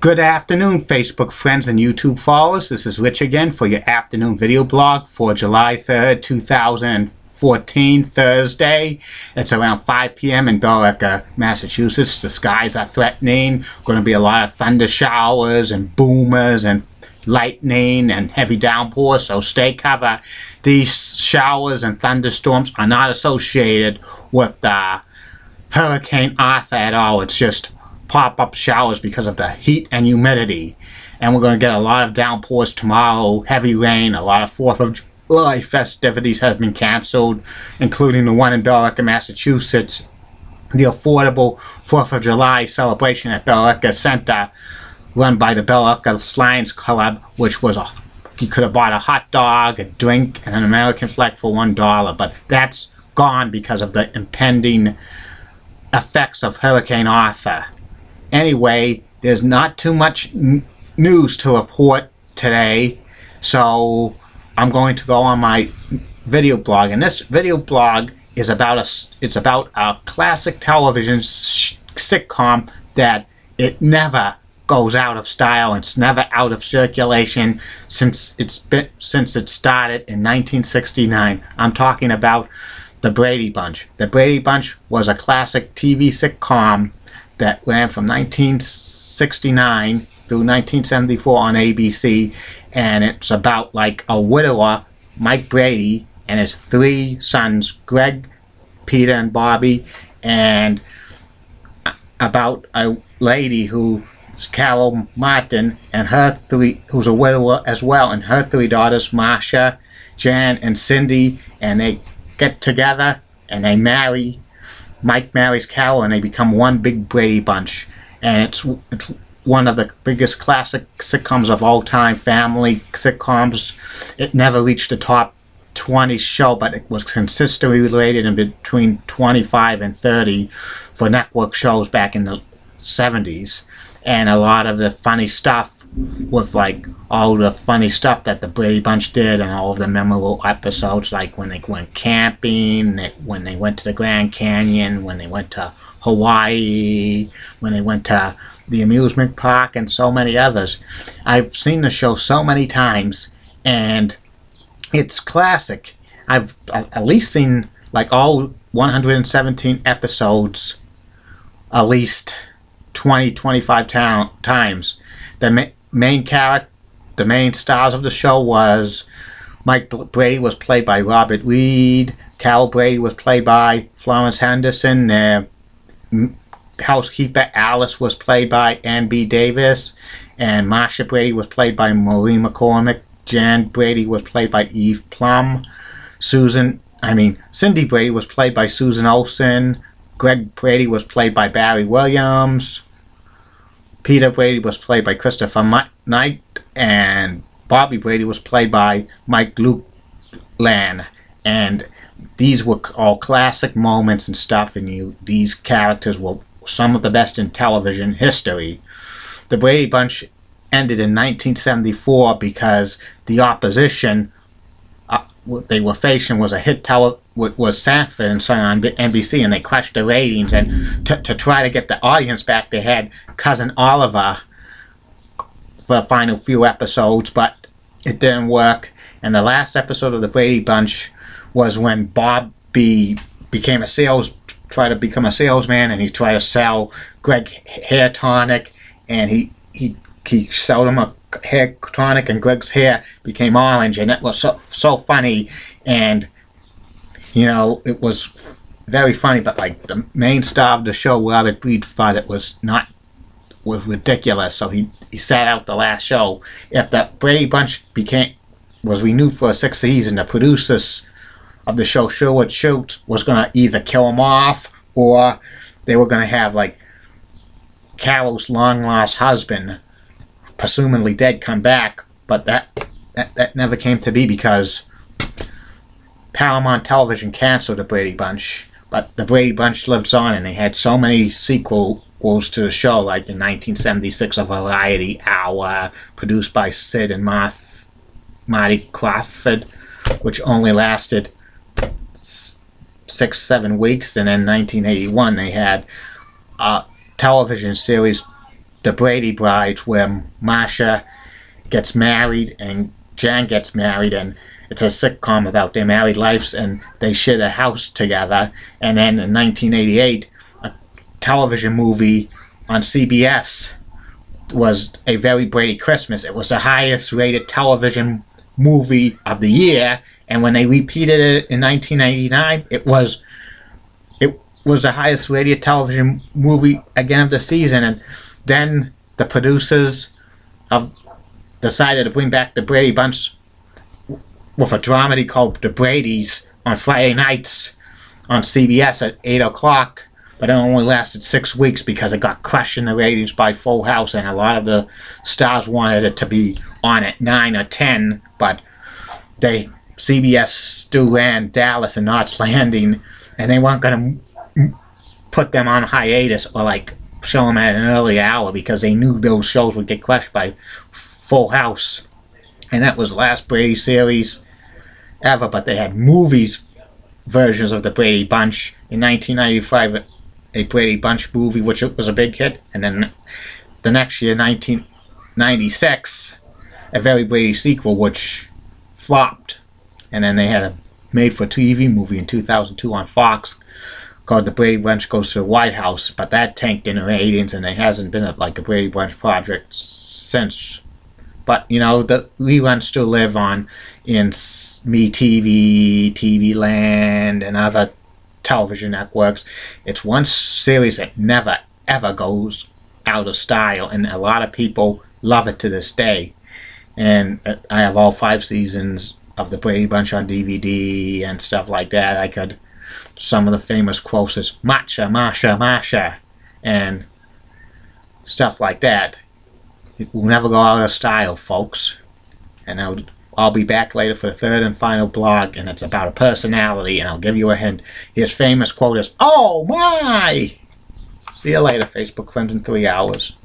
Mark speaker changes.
Speaker 1: Good afternoon, Facebook friends and YouTube followers. This is Rich again for your afternoon video blog for July 3rd, 2014, Thursday. It's around 5 p.m. in Billerica, uh, Massachusetts. The skies are threatening. Going to be a lot of thunder showers and boomers and lightning and heavy downpours, so stay covered. These showers and thunderstorms are not associated with the Hurricane Arthur at all. It's just pop-up showers because of the heat and humidity. And we're going to get a lot of downpours tomorrow, heavy rain, a lot of 4th of July festivities have been canceled, including the one in Billerica, Massachusetts. The affordable 4th of July celebration at Billerica Center, run by the Billerica Lions Club, which was a you could have bought a hot dog, a drink, and an American flag for one dollar, but that's gone because of the impending effects of Hurricane Arthur. Anyway, there's not too much news to report today, so I'm going to go on my video blog, and this video blog is about a it's about a classic television sitcom that it never goes out of style. It's never out of circulation since it's been since it started in 1969. I'm talking about the Brady Bunch. The Brady Bunch was a classic TV sitcom that ran from 1969 through 1974 on ABC, and it's about like a widower, Mike Brady, and his three sons, Greg, Peter, and Bobby, and about a lady who is Carol Martin and her three, who's a widower as well, and her three daughters, Marcia, Jan, and Cindy, and they get together and they marry Mike marries Carol and they become one big Brady bunch. And it's, it's one of the biggest classic sitcoms of all time, family sitcoms. It never reached the top 20 show, but it was consistently rated in between 25 and 30 for network shows back in the 70s. And a lot of the funny stuff with like all the funny stuff that the Brady Bunch did and all of the memorable episodes, like when they went camping, when they went to the Grand Canyon, when they went to Hawaii, when they went to the amusement park, and so many others. I've seen the show so many times, and it's classic. I've at least seen like all 117 episodes at least 20, 25 ta- times. The main character, the main stars of the show was Mike Brady was played by Robert Reed. Carol Brady was played by Florence Henderson. Uh, housekeeper Alice was played by Ann B. Davis. And Marcia Brady was played by Maureen McCormick. Jan Brady was played by Eve Plumb. Susan, I mean, Cindy Brady was played by Susan Olsen. Greg Brady was played by Barry Williams. Peter Brady was played by Christopher Knight, and Bobby Brady was played by Mike Luke Lan. And these were all classic moments and stuff, and you these characters were some of the best in television history. The Brady Bunch ended in 1974 because the opposition uh, they were facing was a hit tele was Sanford and Son on NBC, and they crushed the ratings. And to, to try to get the audience back, they had cousin Oliver for the final few episodes, but it didn't work. And the last episode of the Brady Bunch was when Bobby became a sales, tried to become a salesman, and he tried to sell Greg hair tonic, and he he he sold him a hair tonic, and Greg's hair became orange, and it was so so funny, and you know, it was very funny, but like the main star of the show, Robert Reed, thought it was not was ridiculous, so he he sat out the last show. If the Brady Bunch became was renewed for a sixth season, the producers of the show Sherwood Schwartz was gonna either kill him off or they were gonna have like Carol's long lost husband, presumably dead, come back, but that, that that never came to be because Paramount Television canceled the Brady Bunch, but the Brady Bunch lives on, and they had so many sequels to the show, like in 1976, a Variety Hour, produced by Sid and Marth, Marty Krofft, which only lasted six, seven weeks, and then in 1981 they had a television series The Brady Brides, where Marcia gets married and Jan gets married, and it's a sitcom about their married lives, and they share a house together. And then in 1988, a television movie on CBS was a very Brady Christmas. It was the highest rated television movie of the year, and when they repeated it in 1989, it was it was the highest rated television movie again of the season. And then the producers of decided to bring back the Brady Bunch with a dramedy called The Bradys on Friday nights on CBS at 8 o'clock but it only lasted six weeks because it got crushed in the ratings by Full House, and a lot of the stars wanted it to be on at nine or ten, but they CBS still ran Dallas and Knots Landing, and they weren't going to put them on hiatus or like show them at an early hour because they knew those shows would get crushed by Full House, and that was the last Brady series ever. But they had movies versions of the Brady Bunch in 1995 a Brady Bunch movie, which was a big hit, and then the next year, 1996, a very Brady sequel, which flopped, and then they had a made-for-TV movie in 2002 on Fox called The Brady Bunch Goes to the White House, but that tanked in the ratings, and it hasn't been a, like a Brady Bunch project since. But you know, the reruns still live on in MeTV, TV TV Land, and other television networks. It's one series that never ever goes out of style, and a lot of people love it to this day. And uh, I have all five seasons of the Brady Bunch on DVD and stuff like that. I could some of the famous quotes is "Marcia, Marcia, Marcia," and stuff like that. It will never go out of style, folks. And I'll I'll be back later for the third and final blog, and it's about a personality, and I'll give you a hint. His famous quote is, Oh my! See you later, Facebook friends, in three hours.